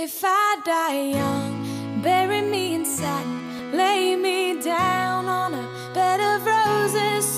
If I die young, bury me in satin, lay me down on a bed of roses.